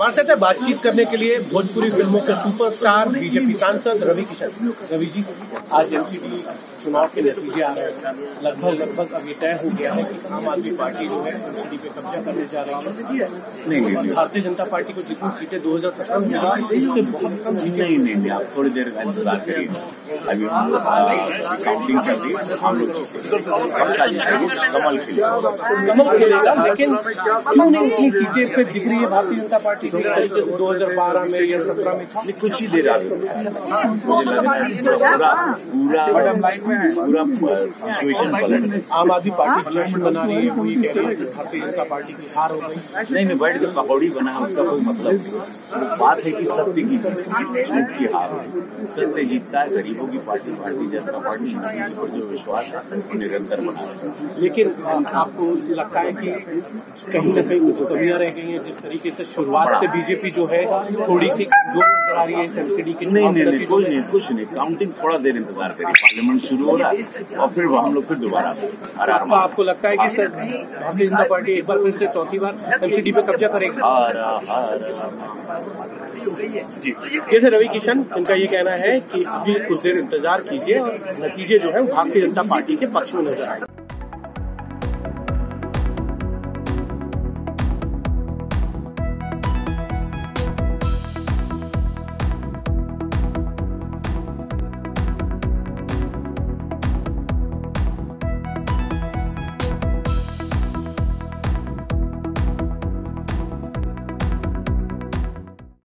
हमारे साथ बातचीत करने के लिए भोजपुरी फ़िल्मों के सुपरस्टार बीजेपी सांसद रवि किशन। रवि जी आज एमसीडी चुनाव के नतीजे आ रहे हैं। लगभग लगभग अब ये तय हो गया है कि आम आदमी पार्टी जो है एमसीडी पे कब्जा करने जा रही है। नहीं भारतीय जनता पार्टी को जितनी सीटें 2017 में मिला उससे बहुत कम नहीं नहीं नहीं आप थोड़ी देर का इंतज़ार करिए। अभी काउंटिंग चल रही है। हम लोग कमल खिलेगा। कमल खेलेगा लेकिन क्यों नहीं इतनी सीटें फिर दिख रही है भारतीय जनता पार्टी। की तरीके से 2012 में या 17 में कुछ ही देर आगे रहा है पूरा पूरा पूरा सिचुएशन पलट आम आदमी पार्टी जश्न मना रही है वो ये कह रही है भारतीय जनता पार्टी की हार हो गई। नहीं नहीं बैठ के पकौड़ी बना उसका कोई मतलब नहीं बात है कि सत्य की झूठ की हार है। सत्य जीतता है गरीबों की पार्टी भारतीय जनता पार्टी पर जो विश्वास है वो निरंतर बना लेकिन आपको लगता है कि कहीं ना कहीं कुछ कमियाँ रह गई हैं जिस तरीके से शुरुआत से बीजेपी जो है थोड़ी सी कमज़ोर नज़र आ रही है सब्सिडी की। नहीं नहीं नहीं कोई नहीं कुछ नहीं। काउंटिंग थोड़ा देर इंतज़ार करिए। पार्लियामेंट शुरू हो रहा है और फिर हम लोग फिर दोबारा आपका आपको लगता है कि सर भारतीय जनता पार्टी एक बार फिर से चौथी बार एमसीडी पे कब्जा करेगी? हार जैसे रवि किशन इनका ये कहना है कि अभी कुछ देर इंतज़ार कीजिए और नतीजे जो है भारतीय जनता पार्टी के पक्ष में नज़र आए